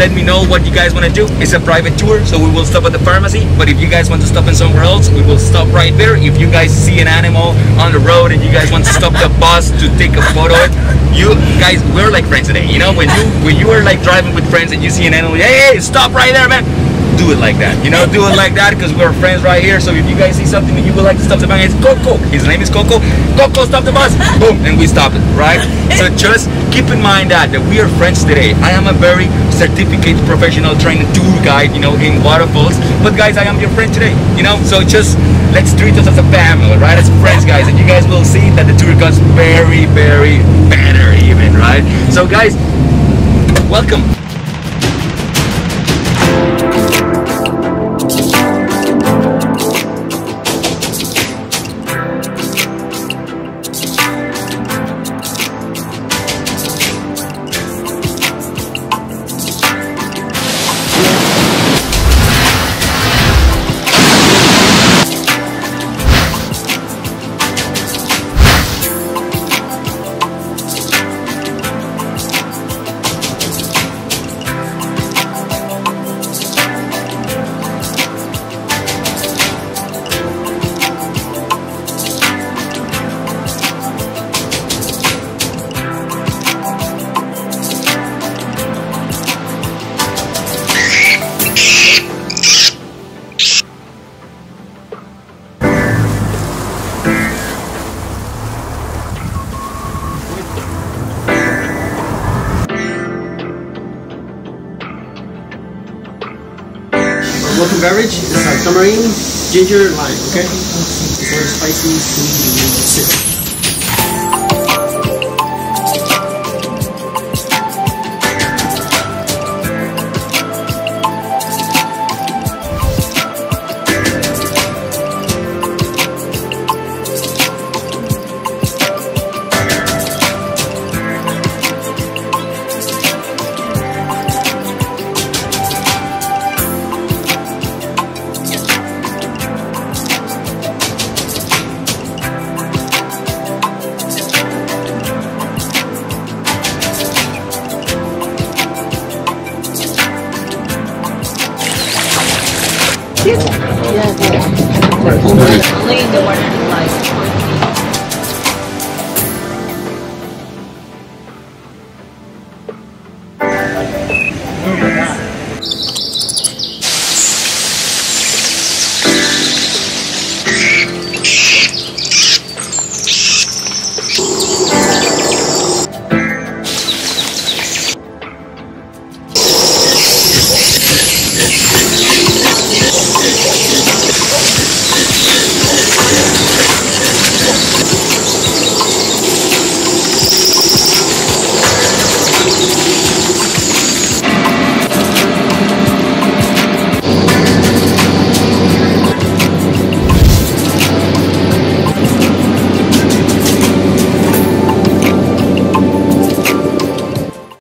let me know what you guys want to do. It's a private tour, so we will stop at the pharmacy. But if you guys want to stop in somewhere else, we will stop right there. If you guys see an animal on the road and you guys want to stop the bus to take a photo, you guys, we're like friends today. You know, when you when you are like driving with friends and you see an animal, hey, hey stop right there, man. Do it like that. You know, do it like that because we're friends right here. So if you guys see something that you would like to stop the bus, it's Coco. His name is Coco. Coco, stop the bus. Boom, and we stop it, right? So just keep in mind that that we are friends today. I am a very certificate professional trained tour guide, you know, in waterfalls. But guys, I am your friend today. You know, so just let's treat us as a family, right? As friends, guys, and you guys will see that the tour goes very, very better, even, right? So guys, welcome. Welcome beverage is our tamarind, ginger, lime, okay? It's little spicy, sweet, and citrus. Only the one lies.